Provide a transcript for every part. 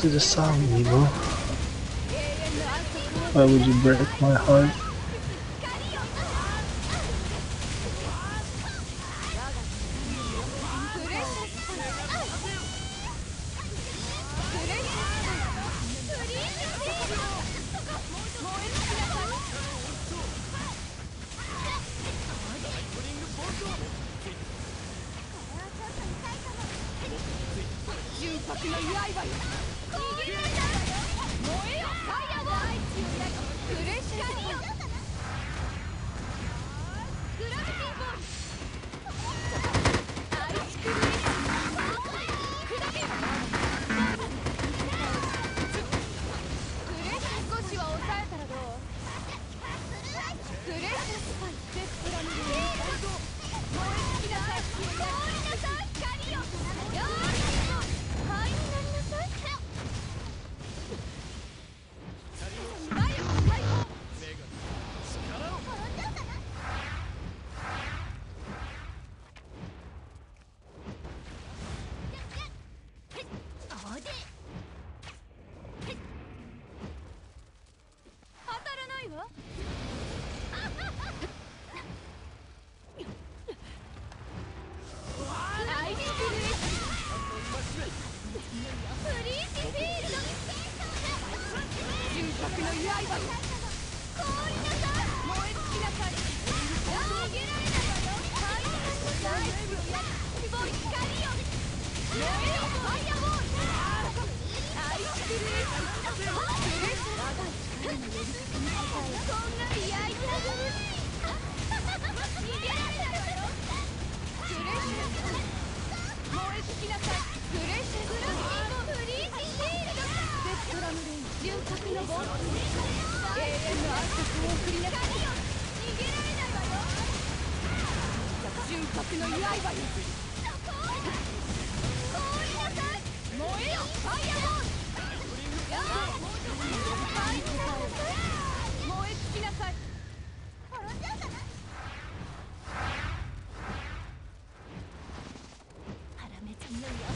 Do the song, Nemo. Why would you break my heart? 白のは燃え尽きなさい。リーフィールド。純白の刃に氷の塔燃え尽きなさい逃げられ純格のいらめちゃんのよ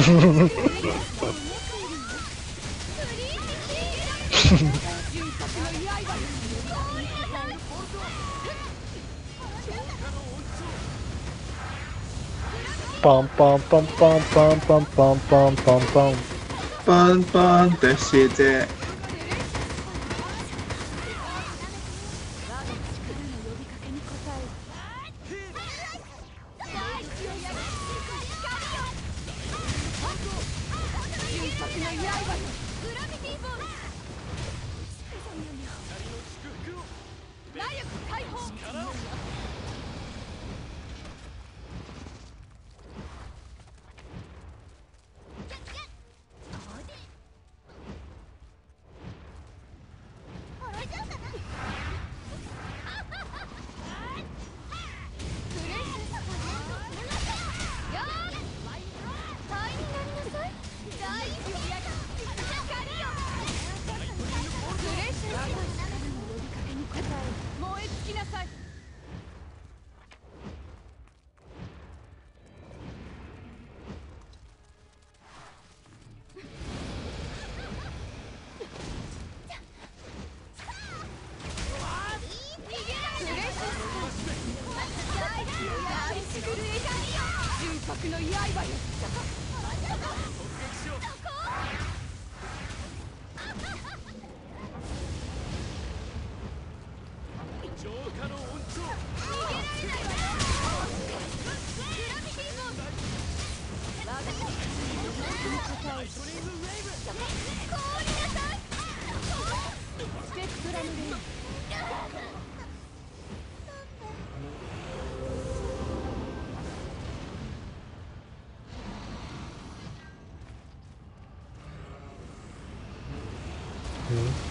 パンパンパンパンパンパンパンパンパンパンパンパンってして Shadow? 速の刃よ浄化の恩寵ライトニングウェーブスペクトラムレイうん